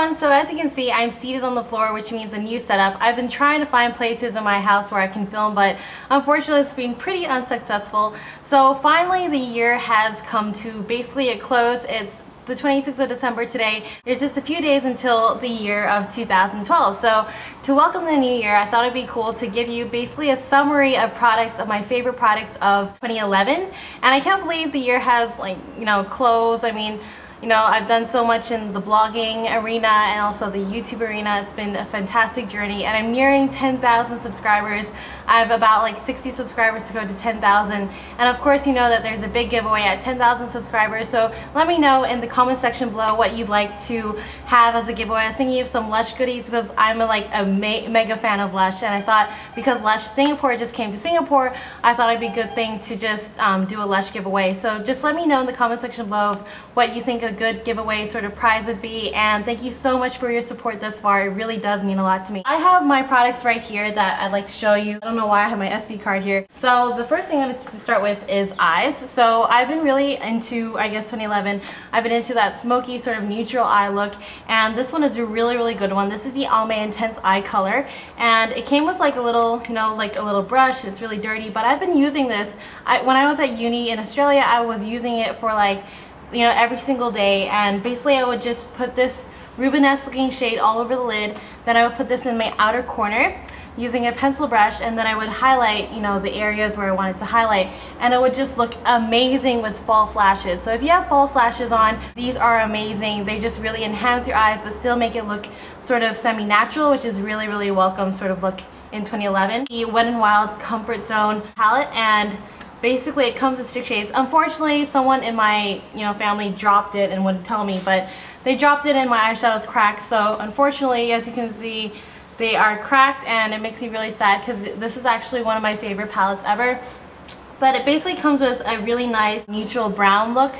everyone, so as you can see I'm seated on the floor which means a new setup. I've been trying to find places in my house where I can film but unfortunately it's been pretty unsuccessful. So finally the year has come to basically a close. It's the 26th of December today. There's just a few days until the year of 2012. So to welcome the new year, I thought it'd be cool to give you basically a summary of products of my favorite products of 2011. And I can't believe the year has like, you know, closed. I mean, you know, I've done so much in the blogging arena and also the YouTube arena. It's been a fantastic journey and I'm nearing 10,000 subscribers. I have about like 60 subscribers to go to 10,000 and of course you know that there's a big giveaway at 10,000 subscribers so let me know in the comment section below what you'd like to have as a giveaway. I was thinking of some Lush goodies because I'm a, like a me mega fan of Lush and I thought because Lush Singapore just came to Singapore I thought it'd be a good thing to just um, do a Lush giveaway. So just let me know in the comment section below what you think a good giveaway sort of prize would be and thank you so much for your support thus far. It really does mean a lot to me. I have my products right here that I'd like to show you. I don't know why I have my SD card here. So the first thing I'm going to start with is eyes. So I've been really into, I guess 2011, I've been into that smoky sort of neutral eye look and this one is a really really good one. This is the Almay Intense iColor and it came with like a little, you know, like a little brush. It's really dirty but I've been using this. I, when I was at uni in Australia I was using it for like you know, every single day. And basically I would just put this Rubenesque looking shade all over the lid. Then I would put this in my outer corner using a pencil brush and then I would highlight, you know, the areas where I wanted to highlight and it would just look amazing with false lashes. So if you have false lashes on, these are amazing. They just really enhance your eyes but still make it look sort of semi-natural, which is really, really welcome sort of look in 2011. The Wet n Wild Comfort Zone palette and basically it comes in stick shades. Unfortunately someone in my you know family dropped it and wouldn't tell me but they dropped it and my eyeshadows cracked so unfortunately as you can see they are cracked and it makes me really sad because this is actually one of my favorite palettes ever but it basically comes with a really nice neutral brown look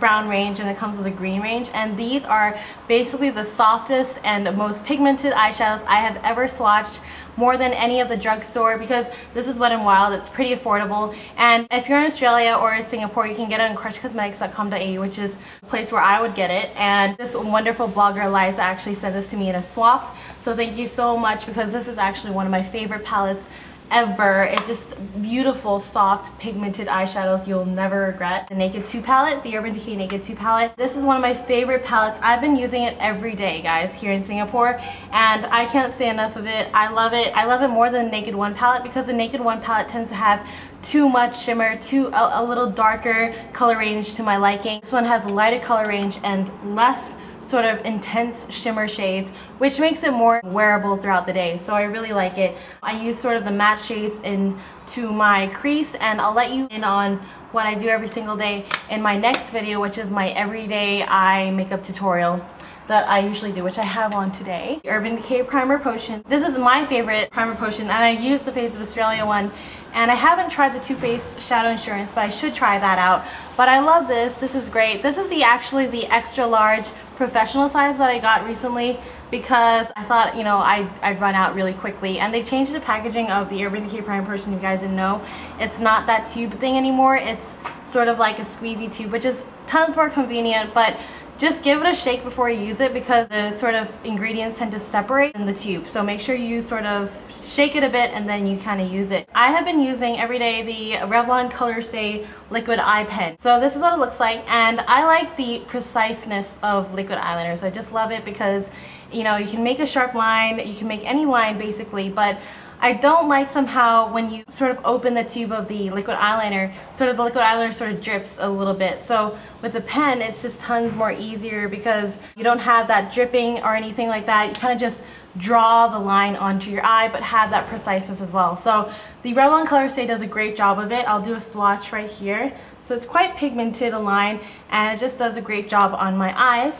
brown range and it comes with a green range and these are basically the softest and most pigmented eyeshadows I have ever swatched more than any of the drugstore because this is Wet n Wild. It's pretty affordable. And if you're in Australia or Singapore, you can get it on crushcosmetics.com.au, which is a place where I would get it. And this wonderful blogger, Liza, actually sent this to me in a swap. So thank you so much because this is actually one of my favorite palettes ever. It's just beautiful, soft, pigmented eyeshadows you'll never regret. The Naked 2 palette, the Urban Decay Naked 2 palette. This is one of my favorite palettes. I've been using it every day, guys, here in Singapore, and I can't say enough of it. I love it. I love it more than the Naked 1 palette because the Naked 1 palette tends to have too much shimmer, too a, a little darker color range to my liking. This one has a lighter color range and less sort of intense shimmer shades which makes it more wearable throughout the day so I really like it. I use sort of the matte shades into my crease and I'll let you in on what I do every single day in my next video which is my everyday eye makeup tutorial that I usually do, which I have on today. Urban Decay Primer Potion. This is my favorite primer potion, and I use the Face of Australia one, and I haven't tried the Too Faced Shadow Insurance, but I should try that out. But I love this. This is great. This is the actually the extra large professional size that I got recently because I thought, you know, I'd, I'd run out really quickly. And they changed the packaging of the Urban Decay Prime Potion, you guys didn't know. It's not that tube thing anymore. It's sort of like a squeezy tube, which is tons more convenient, but just give it a shake before you use it because the sort of ingredients tend to separate in the tube. So make sure you sort of shake it a bit and then you kind of use it. I have been using every day the Revlon Colorstay Liquid Eye Pen. So this is what it looks like and I like the preciseness of liquid eyeliners. I just love it because you know you can make a sharp line, you can make any line basically, but I don't like somehow when you sort of open the tube of the liquid eyeliner, sort of the liquid eyeliner sort of drips a little bit. So with the pen, it's just tons more easier because you don't have that dripping or anything like that. You kind of just draw the line onto your eye but have that preciseness as well. So the Revlon Colorstay does a great job of it. I'll do a swatch right here. So it's quite pigmented a line and it just does a great job on my eyes.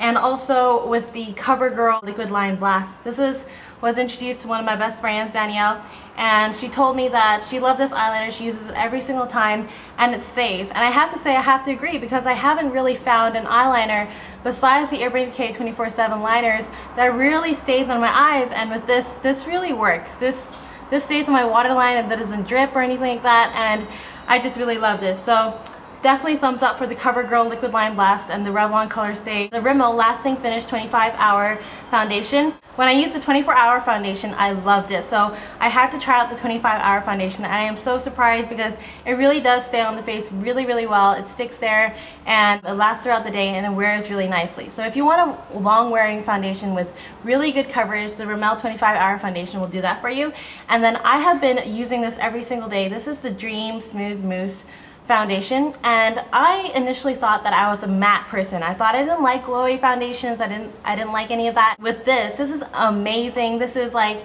And also with the CoverGirl Liquid Line Blast. This is was introduced to one of my best friends, Danielle, and she told me that she loved this eyeliner. She uses it every single time and it stays. And I have to say I have to agree because I haven't really found an eyeliner besides the Urban Decay 24-7 liners that really stays on my eyes and with this, this really works. This, this stays on my waterline and that doesn't drip or anything like that and I just really love this. So Definitely thumbs up for the CoverGirl Liquid Line Blast and the Revlon Color Stay, the Rimmel Lasting Finish 25 Hour Foundation. When I used the 24 hour foundation, I loved it. So I had to try out the 25 hour foundation I am so surprised because it really does stay on the face really, really well. It sticks there and it lasts throughout the day and it wears really nicely. So if you want a long wearing foundation with really good coverage, the Rimmel 25 hour foundation will do that for you. And then I have been using this every single day. This is the Dream Smooth Mousse foundation and I initially thought that I was a matte person. I thought I didn't like glowy foundations. I didn't I didn't like any of that. With this, this is amazing. This is like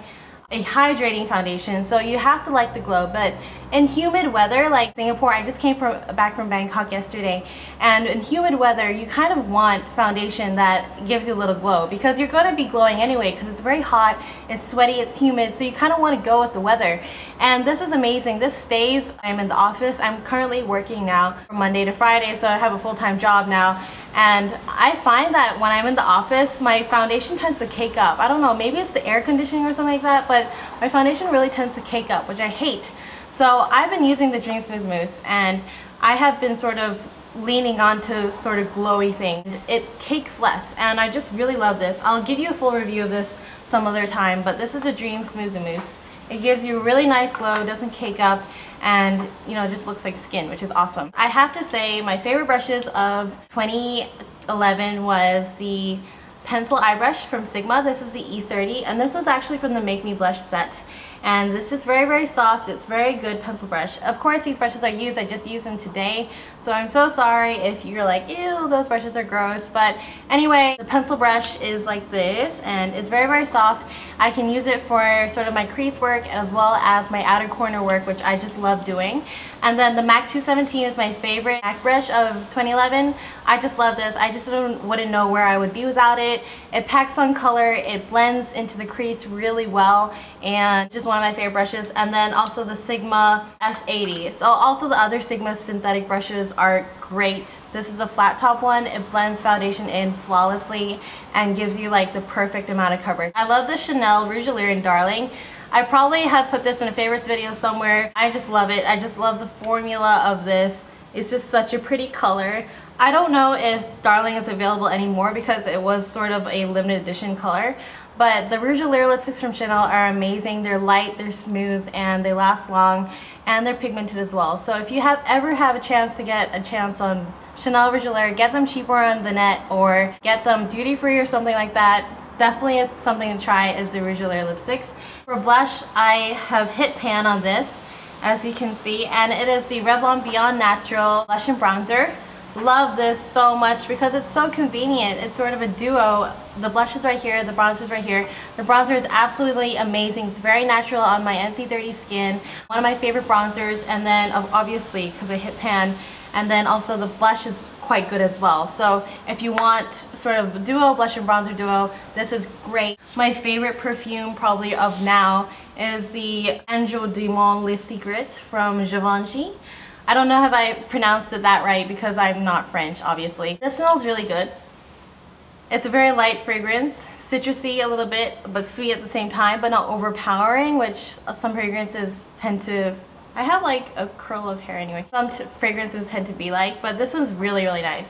a hydrating foundation so you have to like the glow but in humid weather like Singapore I just came from back from Bangkok yesterday and in humid weather you kind of want foundation that gives you a little glow because you're going to be glowing anyway because it's very hot it's sweaty it's humid so you kind of want to go with the weather. And this is amazing. This stays I'm in the office. I'm currently working now from Monday to Friday so I have a full-time job now. And I find that when I'm in the office my foundation tends to cake up. I don't know maybe it's the air conditioning or something like that but my foundation really tends to cake up which I hate so I've been using the Dream Smooth Mousse and I have been sort of leaning onto sort of glowy thing. It cakes less and I just really love this. I'll give you a full review of this some other time but this is a Dream Smooth Mousse. It gives you a really nice glow, doesn't cake up, and you know, just looks like skin, which is awesome. I have to say my favorite brushes of 2011 was the pencil eye brush from Sigma. This is the E30 and this was actually from the Make Me Blush set and this is very very soft. It's very good pencil brush. Of course these brushes are used. I just used them today. So I'm so sorry if you're like ew those brushes are gross. But anyway the pencil brush is like this and it's very very soft. I can use it for sort of my crease work as well as my outer corner work which I just love doing. And then the MAC 217 is my favorite MAC brush of 2011 I just love this. I just wouldn't know where I would be without it. It packs on color. It blends into the crease really well and just one of my favorite brushes. And then also the Sigma F80. So also the other Sigma synthetic brushes are great. This is a flat top one. It blends foundation in flawlessly and gives you like the perfect amount of coverage. I love the Chanel Rouge Allure Darling. I probably have put this in a favorites video somewhere. I just love it. I just love the formula of this. It's just such a pretty color. I don't know if Darling is available anymore because it was sort of a limited edition color. But the Rouge Allure lipsticks from Chanel are amazing. They're light, they're smooth, and they last long, and they're pigmented as well. So if you have ever have a chance to get a chance on Chanel Rouge Allure, get them cheaper on the net or get them duty free or something like that. Definitely something to try is the Rouge Allure lipsticks. For blush, I have hit pan on this, as you can see, and it is the Revlon Beyond Natural Blush and Bronzer love this so much because it's so convenient. It's sort of a duo. The blush is right here, the bronzer is right here. The bronzer is absolutely amazing. It's very natural on my NC30 skin. One of my favorite bronzers and then obviously because I hit pan and then also the blush is quite good as well. So if you want sort of a duo, blush and bronzer duo, this is great. My favorite perfume probably of now is the Angel Demon Le Secret from Givenchy. I don't know if I pronounced it that right because I'm not French, obviously. This smells really good. It's a very light fragrance, citrusy a little bit, but sweet at the same time, but not overpowering, which some fragrances tend to I have like a curl of hair anyway. Some fragrances tend to be like, but this one's really, really nice.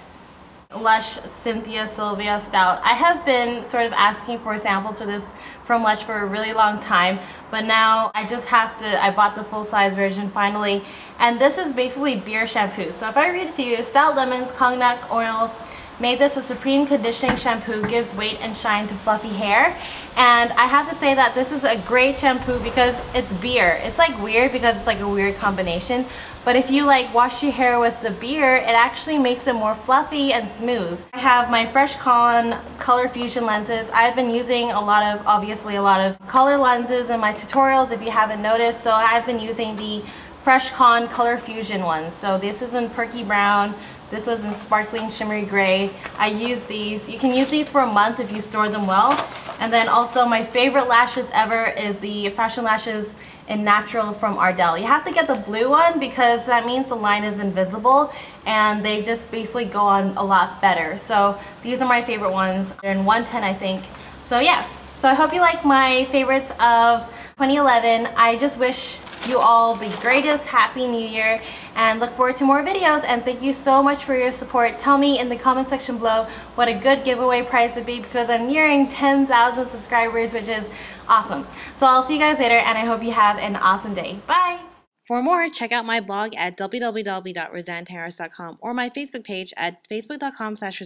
Lush Cynthia Sylvia Stout. I have been sort of asking for samples for this from Lush for a really long time, but now I just have to, I bought the full-size version finally, and this is basically beer shampoo. So if I read it to you, Stout Lemons, Cognac Oil, made this a supreme conditioning shampoo gives weight and shine to fluffy hair and I have to say that this is a great shampoo because it's beer. It's like weird because it's like a weird combination but if you like wash your hair with the beer it actually makes it more fluffy and smooth. I have my FreshKon color fusion lenses. I've been using a lot of obviously a lot of color lenses in my tutorials if you haven't noticed so I've been using the FreshKon color fusion ones so this is in perky brown this was in sparkling shimmery gray. I use these. You can use these for a month if you store them well. And then also my favorite lashes ever is the Fashion Lashes in Natural from Ardell. You have to get the blue one because that means the line is invisible and they just basically go on a lot better. So these are my favorite ones. They're in 110 I think. So yeah. So I hope you like my favorites of 2011. I just wish you all the greatest happy new year and look forward to more videos and thank you so much for your support. Tell me in the comment section below what a good giveaway prize would be because I'm nearing 10,000 subscribers which is awesome. So I'll see you guys later and I hope you have an awesome day. Bye! For more, check out my blog at www.roseannetangrs.com or my Facebook page at facebook.com slash.